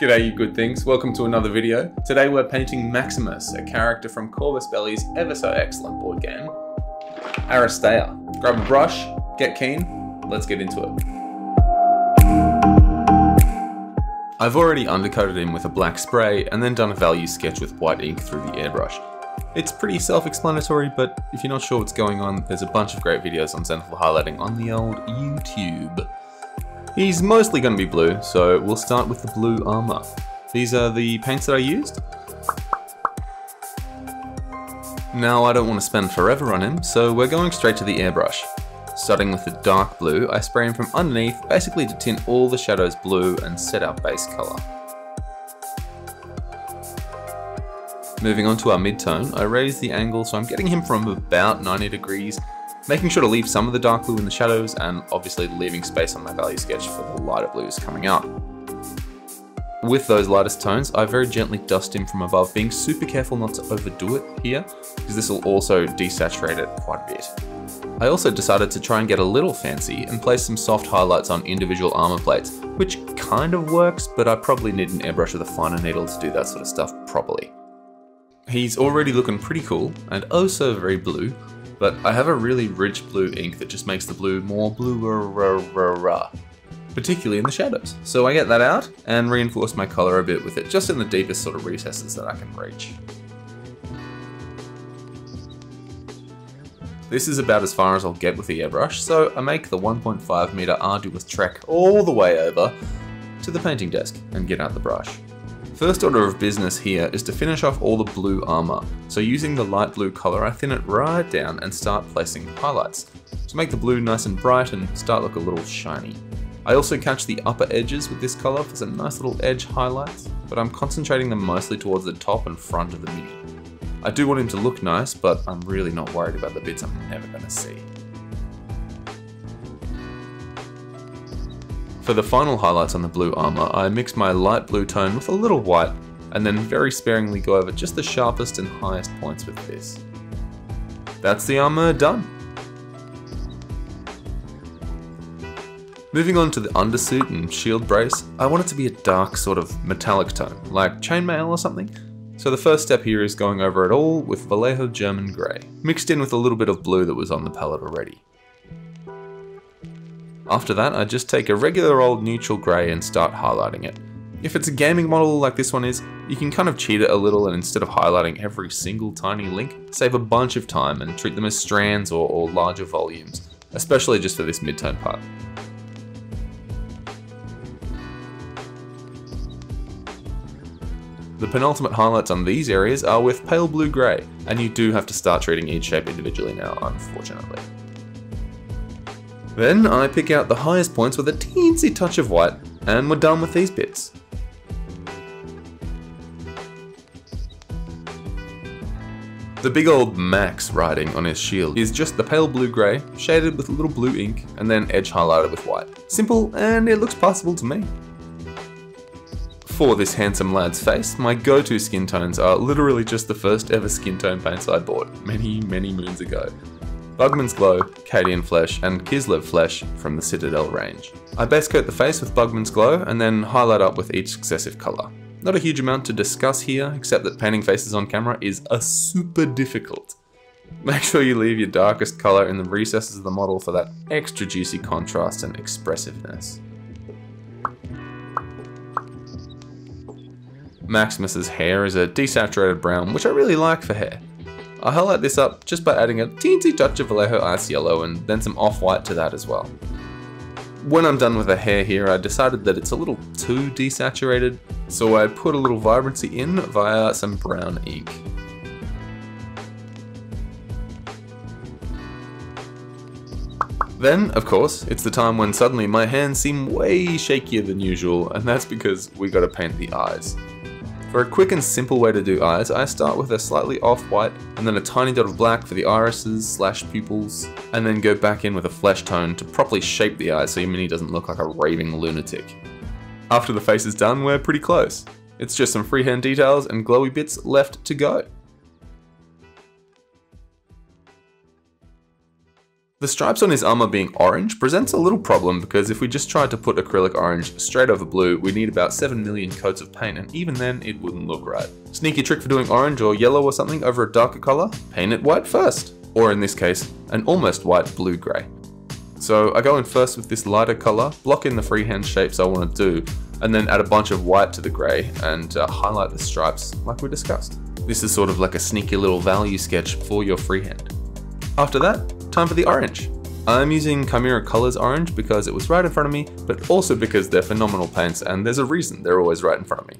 G'day you good things, welcome to another video. Today we're painting Maximus, a character from Corvus Belli's ever so excellent board game, Aristeia. Grab a brush, get keen, let's get into it. I've already undercoated him with a black spray and then done a value sketch with white ink through the airbrush. It's pretty self-explanatory, but if you're not sure what's going on, there's a bunch of great videos on Zenithal highlighting on the old YouTube. He's mostly going to be blue, so we'll start with the blue armor. These are the paints that I used. Now I don't want to spend forever on him, so we're going straight to the airbrush. Starting with the dark blue, I spray him from underneath, basically to tint all the shadows blue and set our base colour. Moving on to our midtone, I raise the angle so I'm getting him from about 90 degrees, making sure to leave some of the dark blue in the shadows and obviously leaving space on my value sketch for the lighter blues coming up. With those lightest tones, I very gently dust in from above, being super careful not to overdo it here, because this will also desaturate it quite a bit. I also decided to try and get a little fancy and place some soft highlights on individual armor plates, which kind of works, but I probably need an airbrush with a finer needle to do that sort of stuff properly. He's already looking pretty cool, and oh so very blue, but I have a really rich blue ink that just makes the blue more blue particularly in the shadows. So I get that out and reinforce my color a bit with it, just in the deepest sort of recesses that I can reach. This is about as far as I'll get with the airbrush, so I make the 1.5 meter arduous trek all the way over to the painting desk and get out the brush. First order of business here is to finish off all the blue armor. So using the light blue color, I thin it right down and start placing highlights to make the blue nice and bright and start look a little shiny. I also catch the upper edges with this color for some nice little edge highlights, but I'm concentrating them mostly towards the top and front of the mini. I do want him to look nice, but I'm really not worried about the bits I'm never going to see. For the final highlights on the blue armor, I mix my light blue tone with a little white, and then very sparingly go over just the sharpest and highest points with this. That's the armor done. Moving on to the undersuit and shield brace, I want it to be a dark sort of metallic tone, like chainmail or something. So the first step here is going over it all with Vallejo German Grey, mixed in with a little bit of blue that was on the palette already. After that, I just take a regular old neutral grey and start highlighting it. If it's a gaming model like this one is, you can kind of cheat it a little and instead of highlighting every single tiny link, save a bunch of time and treat them as strands or, or larger volumes, especially just for this midtone part. The penultimate highlights on these areas are with pale blue grey, and you do have to start treating each shape individually now, unfortunately. Then I pick out the highest points with a teensy touch of white, and we're done with these bits. The big old Max writing on his shield is just the pale blue-grey, shaded with a little blue ink, and then edge highlighted with white. Simple, and it looks passable to me. For this handsome lad's face, my go-to skin tones are literally just the first ever skin tone paints I bought, many, many moons ago. Bugman's Glow, Cadian Flesh, and Kislev Flesh from the Citadel range. I base coat the face with Bugman's Glow and then highlight up with each successive colour. Not a huge amount to discuss here, except that painting faces on camera is a super difficult. Make sure you leave your darkest colour in the recesses of the model for that extra juicy contrast and expressiveness. Maximus's hair is a desaturated brown, which I really like for hair. I highlight this up just by adding a teensy touch of Vallejo Ice Yellow and then some off-white to that as well. When I'm done with the hair here, I decided that it's a little too desaturated, so I put a little vibrancy in via some brown ink. Then, of course, it's the time when suddenly my hands seem way shakier than usual, and that's because we gotta paint the eyes. For a quick and simple way to do eyes, I start with a slightly off-white and then a tiny dot of black for the irises slash pupils, and then go back in with a flesh tone to properly shape the eyes so your mini doesn't look like a raving lunatic. After the face is done, we're pretty close. It's just some freehand details and glowy bits left to go. The stripes on his armor being orange presents a little problem because if we just tried to put acrylic orange straight over blue, we'd need about 7 million coats of paint and even then it wouldn't look right. Sneaky trick for doing orange or yellow or something over a darker color? Paint it white first. Or in this case, an almost white blue-grey. So I go in first with this lighter color, block in the freehand shapes I want to do, and then add a bunch of white to the grey and uh, highlight the stripes like we discussed. This is sort of like a sneaky little value sketch for your freehand. After that, time for the orange. I'm using Kimera Kolors orange because it was right in front of me, but also because they're phenomenal paints and there's a reason they're always right in front of me.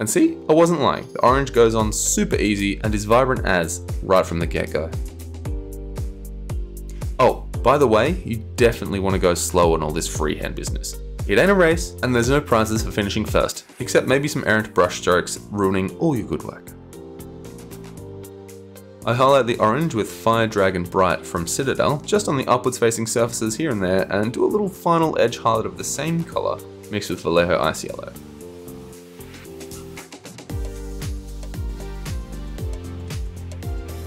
And see, I wasn't lying, the orange goes on super easy and is vibrant as right from the get-go. Oh, by the way, you definitely want to go slow on all this freehand business. It ain't a race, and there's no prizes for finishing first, except maybe some errant brush strokes ruining all your good work. I highlight the orange with Fire Dragon Bright from Citadel, just on the upwards facing surfaces here and there, and do a little final edge highlight of the same colour, mixed with Vallejo Ice Yellow.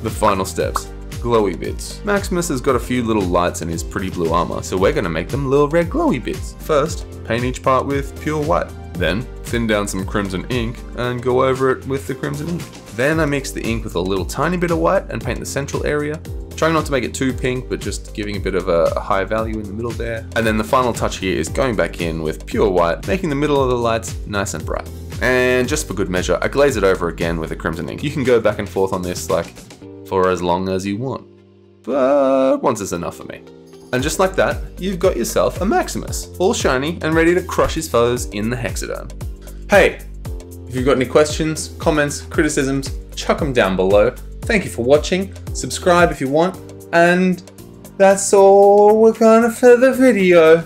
The final steps glowy bits. Maximus has got a few little lights in his pretty blue armor, so we're gonna make them little red glowy bits. First, paint each part with pure white. Then, thin down some crimson ink and go over it with the crimson ink. Then I mix the ink with a little tiny bit of white and paint the central area, trying not to make it too pink, but just giving a bit of a, high value in the middle there. And then the final touch here is going back in with pure white, making the middle of the lights nice and bright. And just for good measure, I glaze it over again with a crimson ink. You can go back and forth on this like for as long as you want. But once is enough for me. And just like that, you've got yourself a Maximus, all shiny and ready to crush his foes in the Hexadome. Hey, if you've got any questions, comments, criticisms, chuck them down below. Thank you for watching, subscribe if you want, and that's all we're gonna for the video.